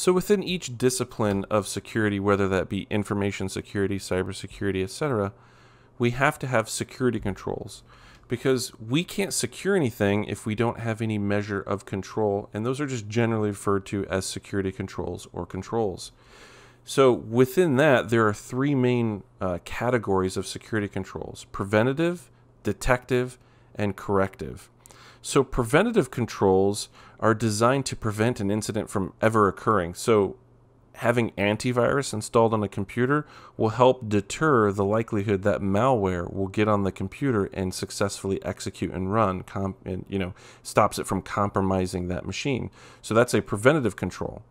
So within each discipline of security, whether that be information security, cybersecurity, etc., we have to have security controls because we can't secure anything if we don't have any measure of control, and those are just generally referred to as security controls or controls. So within that, there are three main uh, categories of security controls preventative, detective, and corrective. So preventative controls are designed to prevent an incident from ever occurring. So having antivirus installed on a computer will help deter the likelihood that malware will get on the computer and successfully execute and run and you know stops it from compromising that machine so that's a preventative control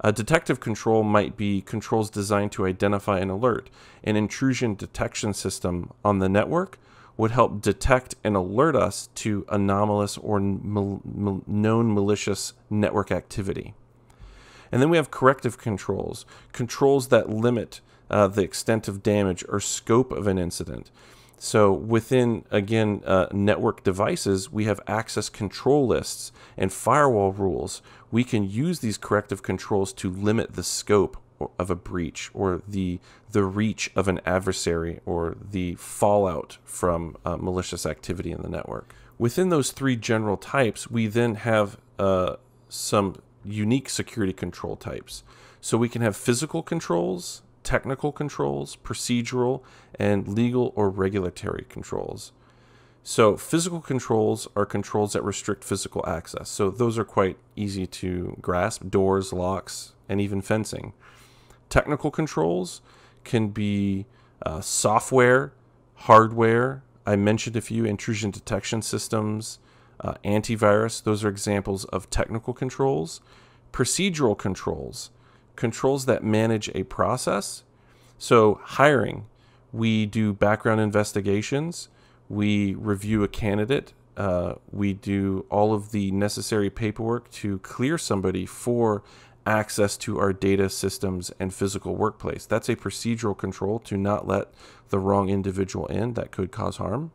a detective control might be controls designed to identify an alert an intrusion detection system on the network would help detect and alert us to anomalous or mal- mal- known malicious network activity and then we have corrective controls, controls that limit uh, the extent of damage or scope of an incident. So within, again, uh, network devices, we have access control lists and firewall rules. We can use these corrective controls to limit the scope of a breach or the the reach of an adversary or the fallout from uh, malicious activity in the network. Within those three general types, we then have uh, some unique security control types. So we can have physical controls, technical controls, procedural, and legal or regulatory controls. So physical controls are controls that restrict physical access. So those are quite easy to grasp, doors, locks, and even fencing. Technical controls can be uh, software, hardware. I mentioned a few intrusion detection systems, uh, antivirus, those are examples of technical controls. Procedural controls, controls that manage a process. So, hiring, we do background investigations, we review a candidate, uh, we do all of the necessary paperwork to clear somebody for access to our data systems and physical workplace. That's a procedural control to not let the wrong individual in that could cause harm.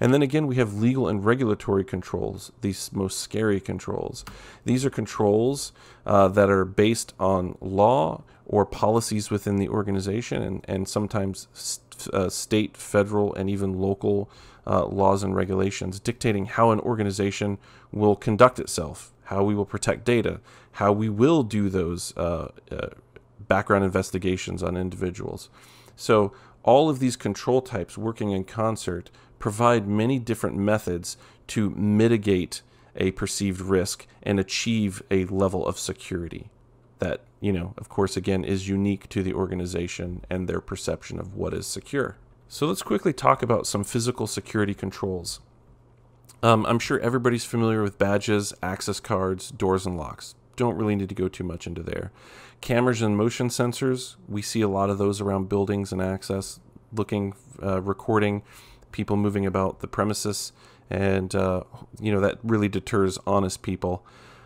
And then again, we have legal and regulatory controls, these most scary controls. These are controls uh, that are based on law or policies within the organization and, and sometimes st- uh, state, federal, and even local uh, laws and regulations dictating how an organization will conduct itself, how we will protect data, how we will do those uh, uh, background investigations on individuals. So, all of these control types working in concert provide many different methods to mitigate a perceived risk and achieve a level of security that, you know, of course, again, is unique to the organization and their perception of what is secure. So let's quickly talk about some physical security controls. Um, I'm sure everybody's familiar with badges, access cards, doors, and locks. Don't really need to go too much into there. Cameras and motion sensors, we see a lot of those around buildings and access, looking, uh, recording people moving about the premises, and uh, you know that really deters honest people.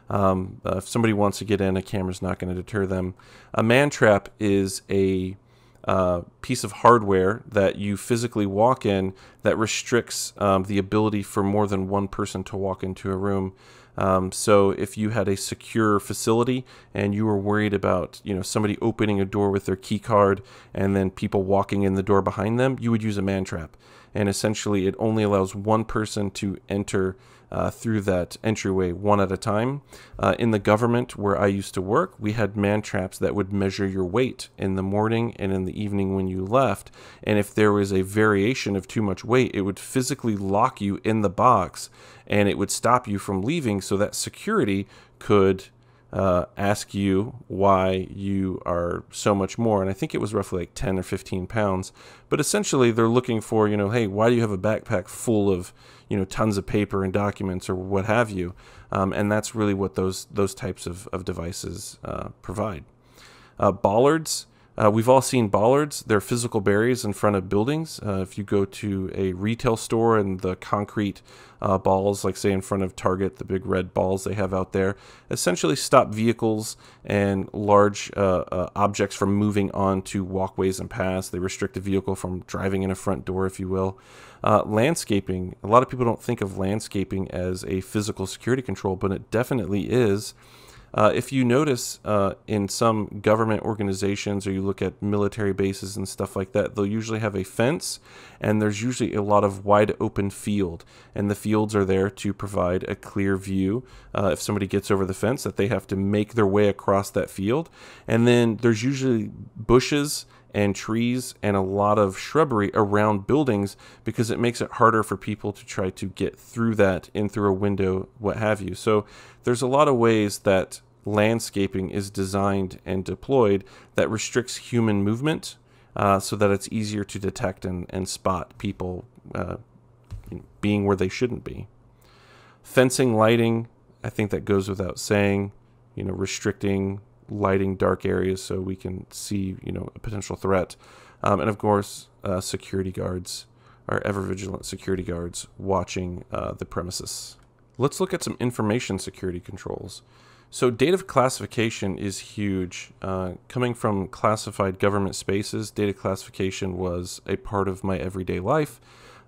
Um, uh, if somebody wants to get in, a camera's not going to deter them. A man trap is a uh, piece of hardware that you physically walk in that restricts um, the ability for more than one person to walk into a room. Um, so if you had a secure facility and you were worried about you know somebody opening a door with their key card and then people walking in the door behind them, you would use a man trap. And essentially, it only allows one person to enter uh, through that entryway one at a time. Uh, in the government where I used to work, we had man traps that would measure your weight in the morning and in the evening when you left. And if there was a variation of too much weight, it would physically lock you in the box and it would stop you from leaving so that security could uh, ask you why you are so much more. And I think it was roughly like 10 or 15 pounds. But essentially, they're looking for, you know, hey, why do you have a backpack full of, you know, tons of paper and documents or what have you? Um, and that's really what those, those types of, of devices uh, provide. Uh, bollards uh, we've all seen bollards. They're physical barriers in front of buildings. Uh, if you go to a retail store and the concrete uh, balls, like say in front of Target, the big red balls they have out there, essentially stop vehicles and large uh, uh, objects from moving onto walkways and paths. They restrict a vehicle from driving in a front door, if you will. Uh, landscaping. A lot of people don't think of landscaping as a physical security control, but it definitely is. Uh, if you notice uh, in some government organizations or you look at military bases and stuff like that, they'll usually have a fence and there's usually a lot of wide open field. And the fields are there to provide a clear view uh, if somebody gets over the fence that they have to make their way across that field. And then there's usually bushes and trees and a lot of shrubbery around buildings because it makes it harder for people to try to get through that in through a window, what have you. So there's a lot of ways that landscaping is designed and deployed that restricts human movement uh, so that it's easier to detect and, and spot people uh, being where they shouldn't be. Fencing lighting, I think that goes without saying, you know, restricting lighting dark areas so we can see, you know, a potential threat. Um, and of course, uh, security guards, our ever vigilant security guards watching uh, the premises. Let's look at some information security controls. So data classification is huge. Uh, coming from classified government spaces, data classification was a part of my everyday life.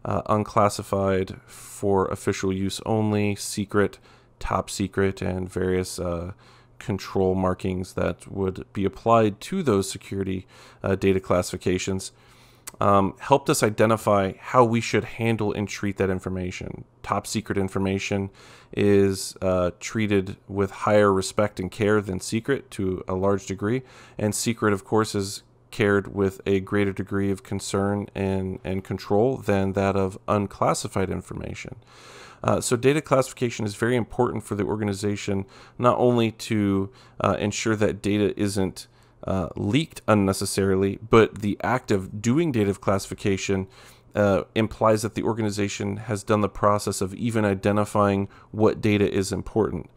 Uh, unclassified for official use only, secret, top secret, and various uh, control markings that would be applied to those security uh, data classifications um, helped us identify how we should handle and treat that information. Top secret information is uh, treated with higher respect and care than secret to a large degree, and secret, of course, is cared with a greater degree of concern and, and control than that of unclassified information. Uh, so data classification is very important for the organization, not only to uh, ensure that data isn't uh, leaked unnecessarily, but the act of doing data classification uh, implies that the organization has done the process of even identifying what data is important.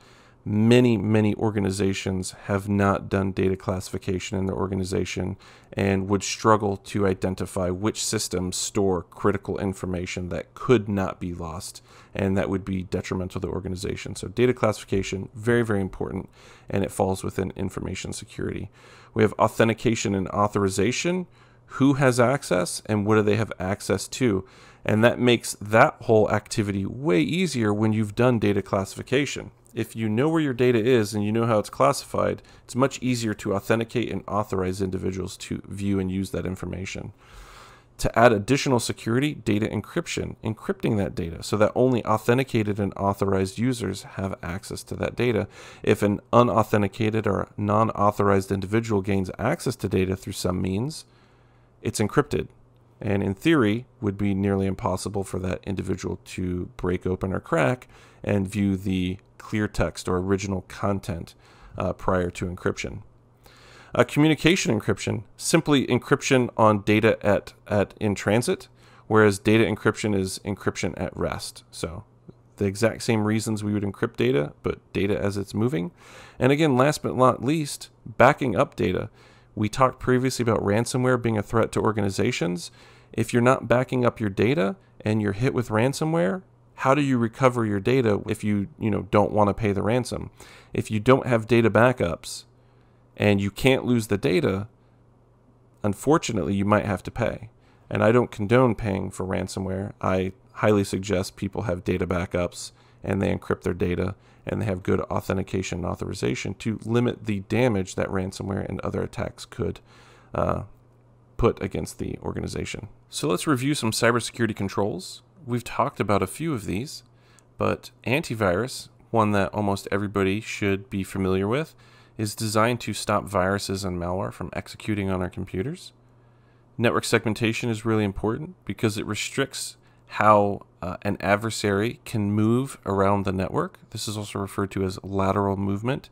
Many, many organizations have not done data classification in their organization and would struggle to identify which systems store critical information that could not be lost and that would be detrimental to the organization. So, data classification, very, very important, and it falls within information security. We have authentication and authorization. Who has access and what do they have access to? And that makes that whole activity way easier when you've done data classification. If you know where your data is and you know how it's classified, it's much easier to authenticate and authorize individuals to view and use that information. To add additional security, data encryption, encrypting that data so that only authenticated and authorized users have access to that data. If an unauthenticated or non authorized individual gains access to data through some means, it's encrypted. And in theory, would be nearly impossible for that individual to break open or crack and view the clear text or original content uh, prior to encryption. Uh, communication encryption, simply encryption on data at, at in transit, whereas data encryption is encryption at rest. So the exact same reasons we would encrypt data, but data as it's moving. And again, last but not least, backing up data. We talked previously about ransomware being a threat to organizations. If you're not backing up your data and you're hit with ransomware, how do you recover your data if you, you know, don't want to pay the ransom? If you don't have data backups and you can't lose the data, unfortunately, you might have to pay. And I don't condone paying for ransomware. I highly suggest people have data backups and they encrypt their data and they have good authentication and authorization to limit the damage that ransomware and other attacks could uh, put against the organization. So let's review some cybersecurity controls. We've talked about a few of these, but antivirus, one that almost everybody should be familiar with, is designed to stop viruses and malware from executing on our computers. Network segmentation is really important because it restricts how uh, an adversary can move around the network. This is also referred to as lateral movement.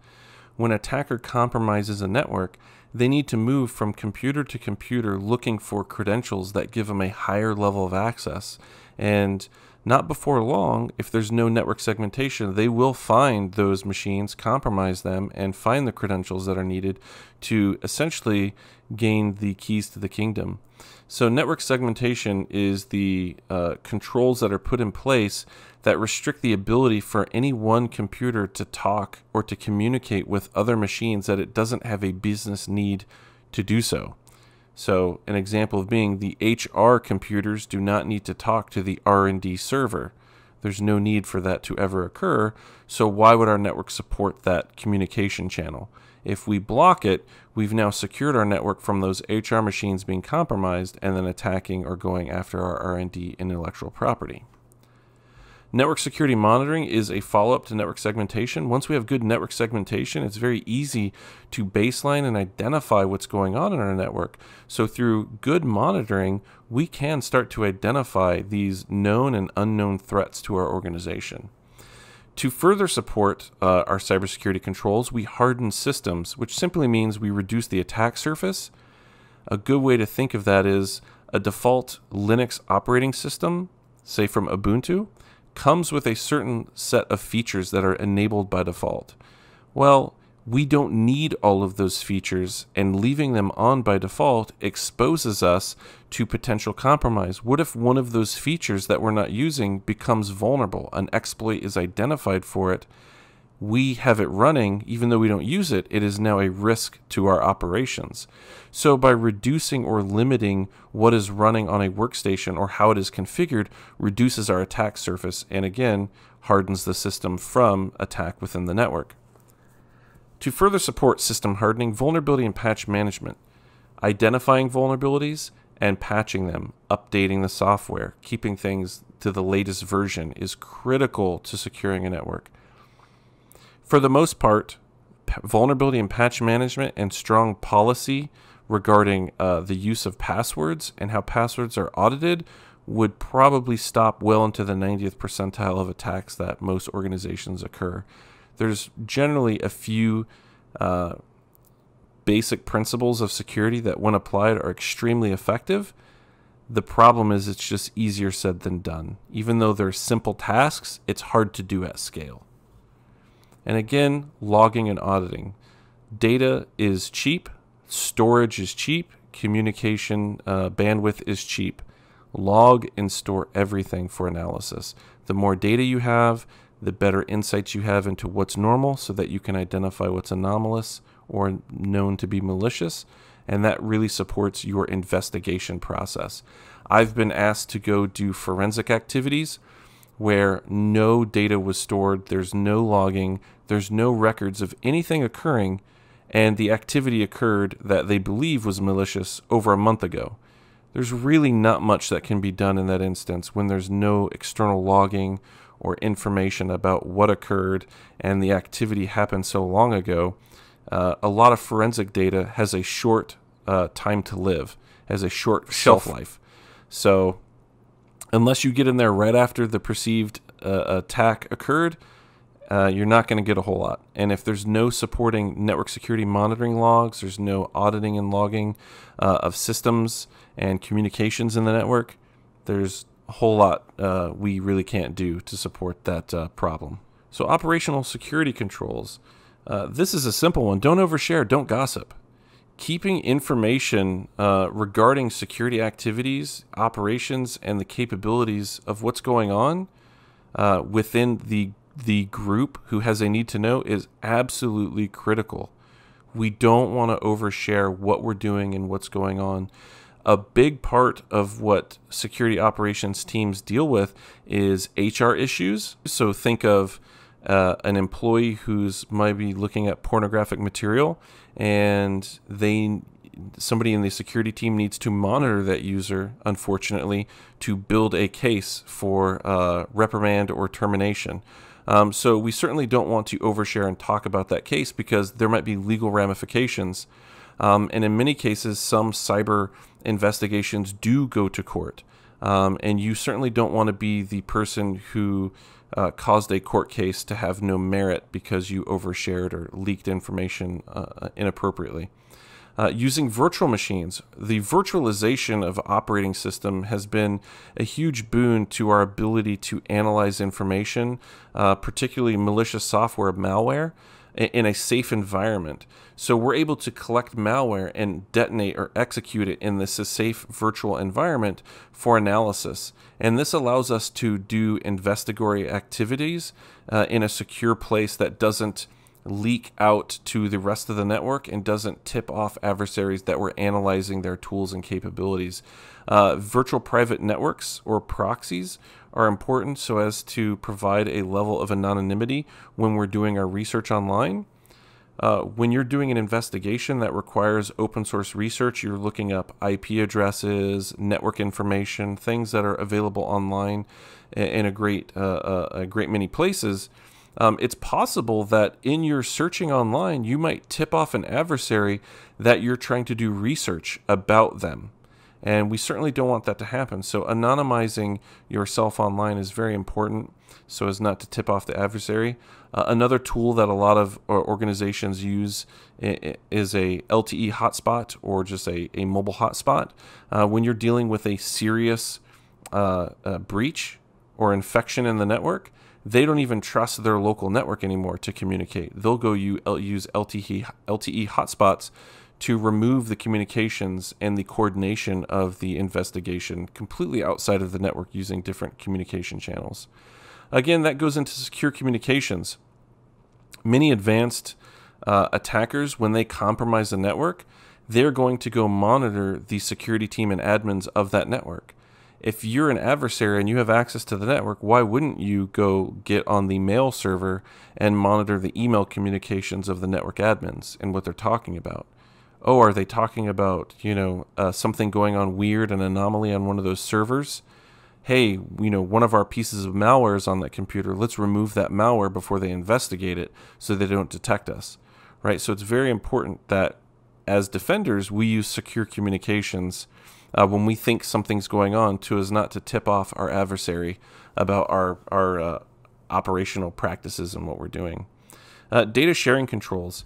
When attacker compromises a network, they need to move from computer to computer looking for credentials that give them a higher level of access. And not before long, if there's no network segmentation, they will find those machines, compromise them, and find the credentials that are needed to essentially gain the keys to the kingdom. So, network segmentation is the uh, controls that are put in place that restrict the ability for any one computer to talk or to communicate with other machines that it doesn't have a business need to do so. So an example of being the HR computers do not need to talk to the R&D server. There's no need for that to ever occur. So why would our network support that communication channel? If we block it, we've now secured our network from those HR machines being compromised and then attacking or going after our R&D intellectual property. Network security monitoring is a follow up to network segmentation. Once we have good network segmentation, it's very easy to baseline and identify what's going on in our network. So, through good monitoring, we can start to identify these known and unknown threats to our organization. To further support uh, our cybersecurity controls, we harden systems, which simply means we reduce the attack surface. A good way to think of that is a default Linux operating system, say from Ubuntu comes with a certain set of features that are enabled by default. Well, we don't need all of those features, and leaving them on by default exposes us to potential compromise. What if one of those features that we're not using becomes vulnerable? An exploit is identified for it, we have it running, even though we don't use it, it is now a risk to our operations. So, by reducing or limiting what is running on a workstation or how it is configured, reduces our attack surface and again hardens the system from attack within the network. To further support system hardening, vulnerability and patch management, identifying vulnerabilities and patching them, updating the software, keeping things to the latest version is critical to securing a network. For the most part, vulnerability and patch management and strong policy regarding uh, the use of passwords and how passwords are audited would probably stop well into the 90th percentile of attacks that most organizations occur. There's generally a few uh, basic principles of security that, when applied, are extremely effective. The problem is it's just easier said than done. Even though they're simple tasks, it's hard to do at scale. And again, logging and auditing. Data is cheap, storage is cheap, communication uh, bandwidth is cheap. Log and store everything for analysis. The more data you have, the better insights you have into what's normal so that you can identify what's anomalous or known to be malicious. And that really supports your investigation process. I've been asked to go do forensic activities where no data was stored, there's no logging, there's no records of anything occurring, and the activity occurred that they believe was malicious over a month ago. There's really not much that can be done in that instance when there's no external logging or information about what occurred and the activity happened so long ago. Uh, a lot of forensic data has a short uh, time to live, has a short shelf life. So unless you get in there right after the perceived uh, attack occurred, uh, you're not going to get a whole lot. And if there's no supporting network security monitoring logs, there's no auditing and logging uh, of systems and communications in the network, there's a whole lot uh, we really can't do to support that uh, problem. So, operational security controls. Uh, this is a simple one. Don't overshare, don't gossip keeping information uh, regarding security activities, operations, and the capabilities of what's going on uh, within the the group who has a need to know is absolutely critical. We don't want to overshare what we're doing and what's going on. A big part of what security operations teams deal with is HR issues. So think of uh, an employee who's might be looking at pornographic material and they somebody in the security team needs to monitor that user unfortunately to build a case for uh, reprimand or termination. Um, so we certainly don't want to overshare and talk about that case because there might be legal ramifications. Um, and in many cases some cyber investigations do go to court. Um, and you certainly don't want to be the person who uh, caused a court case to have no merit because you overshared or leaked information uh, inappropriately. Uh, using virtual machines, the virtualization of operating system has been a huge boon to our ability to analyze information, uh, particularly malicious software malware in a safe environment. So we're able to collect malware and detonate or execute it in this safe virtual environment for analysis. And this allows us to do investigatory activities uh, in a secure place that doesn't leak out to the rest of the network and doesn't tip off adversaries that we're analyzing their tools and capabilities. Uh, virtual private networks or proxies are important so as to provide a level of anonymity when we're doing our research online. Uh, when you're doing an investigation that requires open source research, you're looking up IP addresses, network information, things that are available online in a great, uh, uh, a great many places. Um, it's possible that in your searching online, you might tip off an adversary that you're trying to do research about them. And we certainly don't want that to happen. So, anonymizing yourself online is very important so as not to tip off the adversary. Uh, another tool that a lot of organizations use is a LTE hotspot or just a, a mobile hotspot. Uh, when you're dealing with a serious uh, uh, breach or infection in the network, they don't even trust their local network anymore to communicate. They'll go use LTE, LTE hotspots to remove the communications and the coordination of the investigation completely outside of the network using different communication channels. Again, that goes into secure communications. Many advanced uh, attackers, when they compromise the network, they're going to go monitor the security team and admins of that network. If you're an adversary and you have access to the network, why wouldn't you go get on the mail server and monitor the email communications of the network admins and what they're talking about? Oh, are they talking about, you know, uh, something going on weird, an anomaly on one of those servers? Hey, you know, one of our pieces of malware is on that computer. Let's remove that malware before they investigate it so they don't detect us, right? So it's very important that as defenders, we use secure communications uh, when we think something's going on to as not to tip off our adversary about our, our uh, operational practices and what we're doing. Uh, data sharing controls.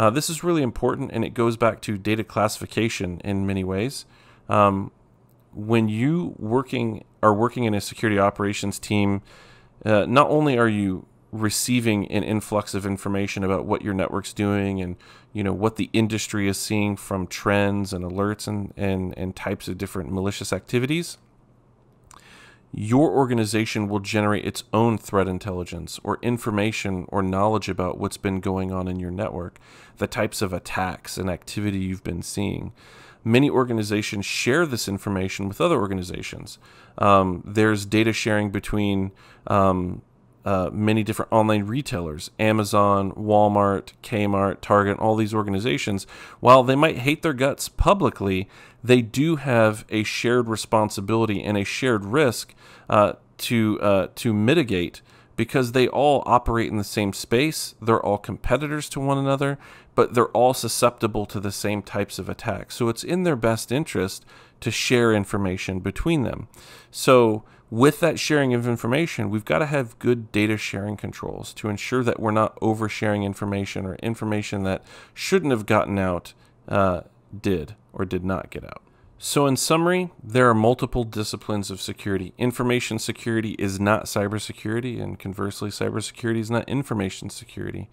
Uh, this is really important, and it goes back to data classification in many ways. Um, when you working are working in a security operations team, uh, not only are you receiving an influx of information about what your network's doing and you know what the industry is seeing from trends and alerts and, and, and types of different malicious activities your organization will generate its own threat intelligence or information or knowledge about what's been going on in your network, the types of attacks and activity you've been seeing. Many organizations share this information with other organizations. Um, there's data sharing between um, uh, many different online retailers Amazon, Walmart, Kmart, Target, all these organizations. While they might hate their guts publicly, they do have a shared responsibility and a shared risk uh, to uh, to mitigate because they all operate in the same space. They're all competitors to one another, but they're all susceptible to the same types of attacks. So it's in their best interest to share information between them. So with that sharing of information, we've got to have good data sharing controls to ensure that we're not oversharing information or information that shouldn't have gotten out uh, did or did not get out. So, in summary, there are multiple disciplines of security. Information security is not cybersecurity, and conversely, cybersecurity is not information security.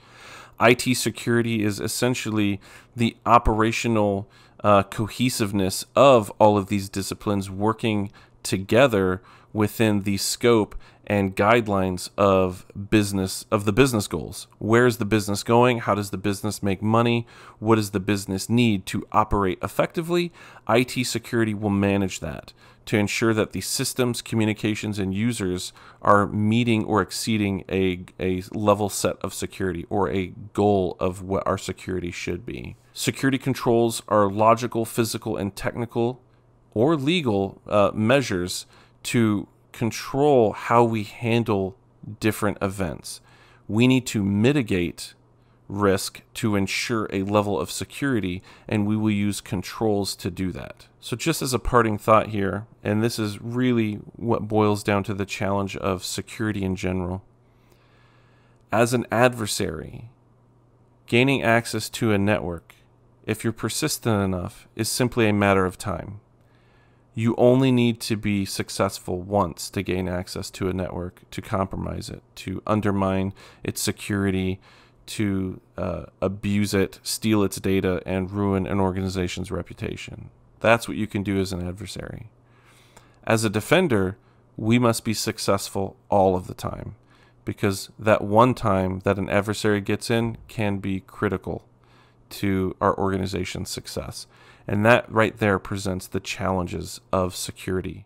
IT security is essentially the operational uh, cohesiveness of all of these disciplines working together within the scope and guidelines of business of the business goals. Where is the business going? How does the business make money? What does the business need to operate effectively? IT security will manage that to ensure that the systems, communications, and users are meeting or exceeding a, a level set of security or a goal of what our security should be. Security controls are logical, physical, and technical or legal uh, measures to control how we handle different events. We need to mitigate risk to ensure a level of security, and we will use controls to do that. So, just as a parting thought here, and this is really what boils down to the challenge of security in general. As an adversary, gaining access to a network, if you're persistent enough, is simply a matter of time you only need to be successful once to gain access to a network, to compromise it, to undermine its security, to uh, abuse it, steal its data, and ruin an organization's reputation. That's what you can do as an adversary. As a defender, we must be successful all of the time because that one time that an adversary gets in can be critical to our organization's success. And that right there presents the challenges of security.